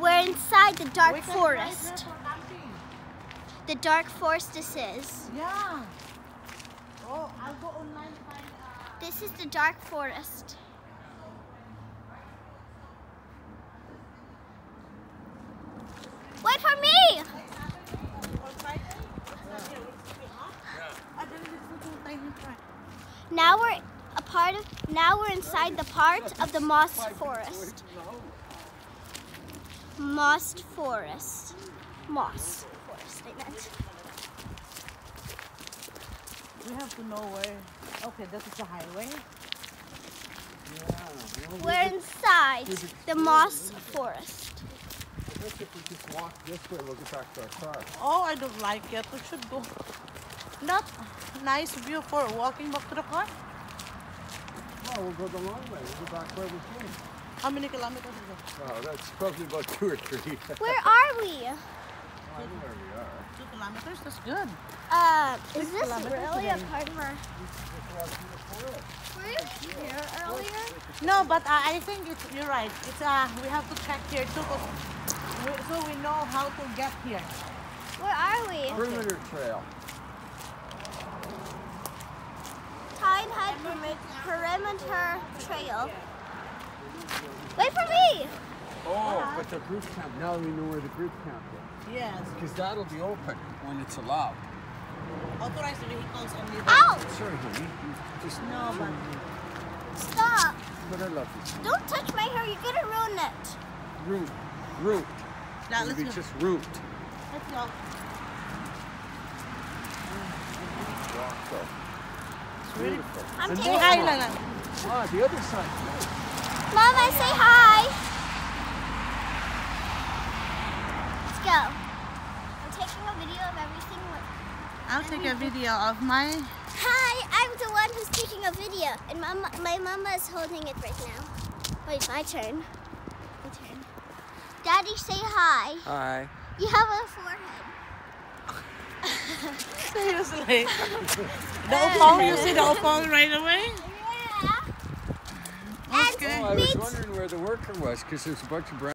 We're inside the dark forest. ride there for camping. The dark forest this is. Yeah. Oh, I'll go online find. Uh, This is the dark forest. Wait for me! Now we're a part of. Now we're inside the part of the moss forest. Moss forest. Moss forest. I meant. We have to know where. Okay, this is the highway. We're inside the moss forest. If we just walk this way, we'll get back to our car. Oh, I don't like it. We should go. Not nice view for walking back to the car. Oh, we'll go the long way. We'll go back where we came. How many kilometers is it? Oh, that's probably about two or three. Where are we? I know where we are. Two kilometers. That's good. Uh, is this kilometers really a today. part of our? Just walk through the forest. Were you here earlier? No, but uh, I think it's you're right. It's uh we have to check here too, 'cause we, so we know how to get here. Where are we? Perimeter trail. Tynehead Perimeter Trail. Wait for me! Oh, but the group camp. Now we know where the group camp is. Yes. Because that'll be open when it's allowed. Authorized vehicles only. Ow! Sorry, honey. Just No, but Stop! But I love you. Don't touch my hair, you're gonna ruin it. Root. Root. now It'll let's be go. just root. Let's go. Walk so. It's. Beautiful. I'm And Say taking more. Ah, the other side. Mama, say hi! Let's go. I'm taking a video of everything. I'll take a video of my. Hi, I'm the one who's taking a video, and mama, my mama is holding it right now. Wait, my turn. My turn. Daddy, say hi. Hi. You have a forehead. Seriously. the opal, you see the opal right away? Yeah. Okay. And Oh, I was wondering where the worker was because there's a bunch of brown.